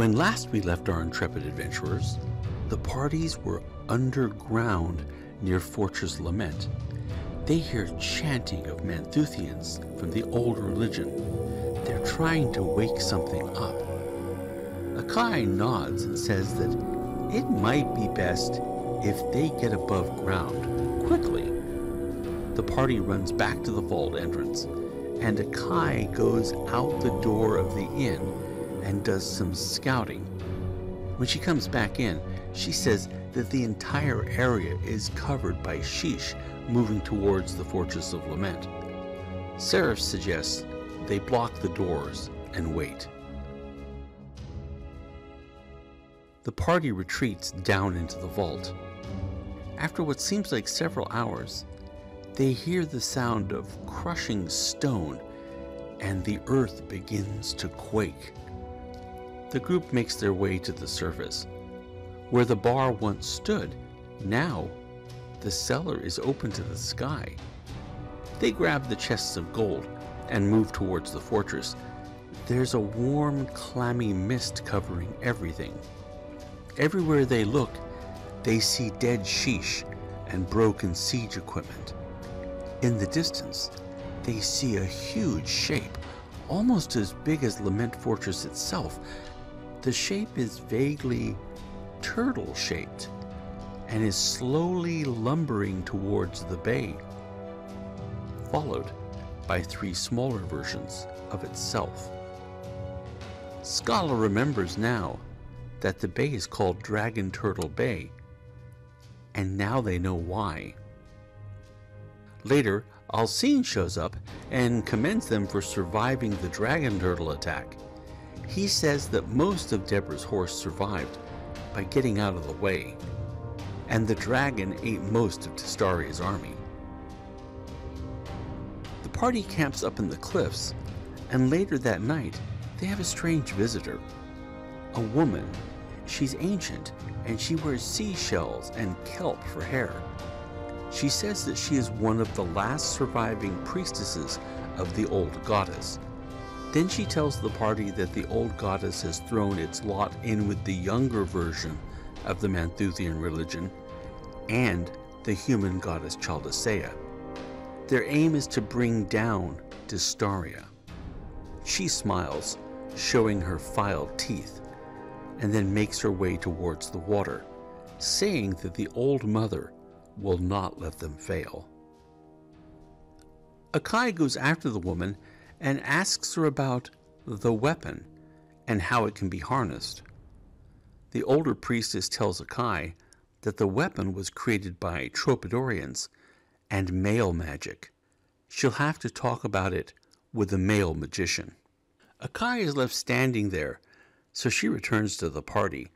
When last we left our intrepid adventurers, the parties were underground near Fortress Lament. They hear chanting of Manthuthians from the old religion. They're trying to wake something up. Akai nods and says that it might be best if they get above ground quickly. The party runs back to the vault entrance, and Akai goes out the door of the inn and does some scouting. When she comes back in, she says that the entire area is covered by Sheesh moving towards the Fortress of Lament. Seraph suggests they block the doors and wait. The party retreats down into the vault. After what seems like several hours, they hear the sound of crushing stone and the earth begins to quake. The group makes their way to the surface. Where the bar once stood, now the cellar is open to the sky. They grab the chests of gold and move towards the fortress. There's a warm, clammy mist covering everything. Everywhere they look, they see dead sheesh and broken siege equipment. In the distance, they see a huge shape, almost as big as Lament Fortress itself. The shape is vaguely turtle shaped and is slowly lumbering towards the bay, followed by three smaller versions of itself. Scala remembers now that the bay is called Dragon Turtle Bay, and now they know why. Later, Alcine shows up and commends them for surviving the dragon turtle attack. He says that most of Deborah's horse survived by getting out of the way, and the dragon ate most of Testaria's army. The party camps up in the cliffs, and later that night, they have a strange visitor. A woman. She's ancient, and she wears seashells and kelp for hair. She says that she is one of the last surviving priestesses of the old goddess. Then she tells the party that the old goddess has thrown its lot in with the younger version of the Manthuthian religion and the human goddess Chaldasea. Their aim is to bring down Destaria. She smiles, showing her filed teeth, and then makes her way towards the water, saying that the old mother will not let them fail. Akai goes after the woman and asks her about the weapon and how it can be harnessed. The older priestess tells Akai that the weapon was created by Tropidorians and male magic. She'll have to talk about it with a male magician. Akai is left standing there, so she returns to the party.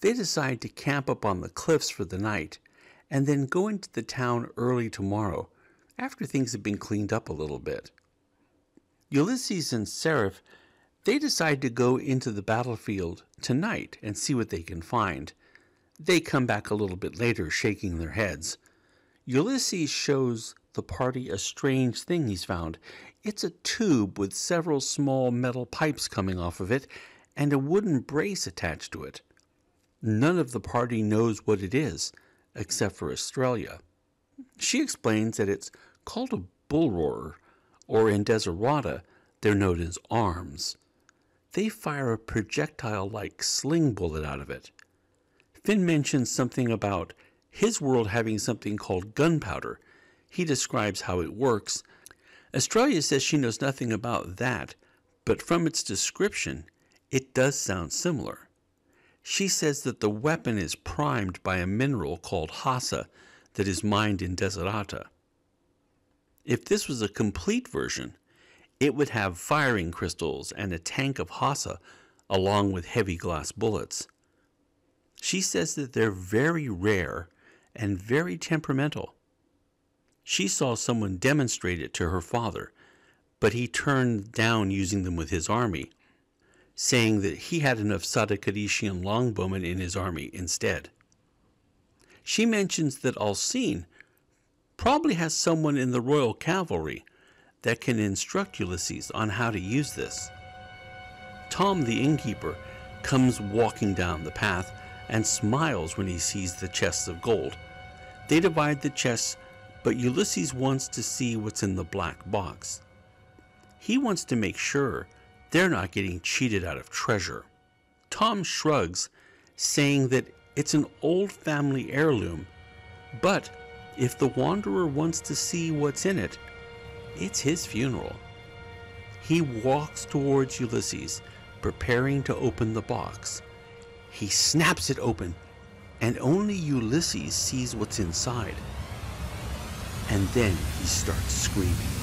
They decide to camp up on the cliffs for the night and then go into the town early tomorrow after things have been cleaned up a little bit. Ulysses and Seraph, they decide to go into the battlefield tonight and see what they can find. They come back a little bit later, shaking their heads. Ulysses shows the party a strange thing he's found. It's a tube with several small metal pipes coming off of it and a wooden brace attached to it. None of the party knows what it is, except for Australia. She explains that it's called a bull roarer, or in Desirata, they're known as arms. They fire a projectile like sling bullet out of it. Finn mentions something about his world having something called gunpowder. He describes how it works. Australia says she knows nothing about that, but from its description, it does sound similar. She says that the weapon is primed by a mineral called hassa that is mined in Desirata. If this was a complete version, it would have firing crystals and a tank of hassa along with heavy glass bullets. She says that they're very rare and very temperamental. She saw someone demonstrate it to her father, but he turned down using them with his army, saying that he had enough Sadakadishian longbowmen in his army instead. She mentions that Alcine probably has someone in the royal cavalry that can instruct Ulysses on how to use this. Tom the innkeeper comes walking down the path and smiles when he sees the chests of gold. They divide the chests, but Ulysses wants to see what's in the black box. He wants to make sure they're not getting cheated out of treasure. Tom shrugs, saying that it's an old family heirloom, but if the wanderer wants to see what's in it, it's his funeral. He walks towards Ulysses, preparing to open the box. He snaps it open, and only Ulysses sees what's inside. And then he starts screaming.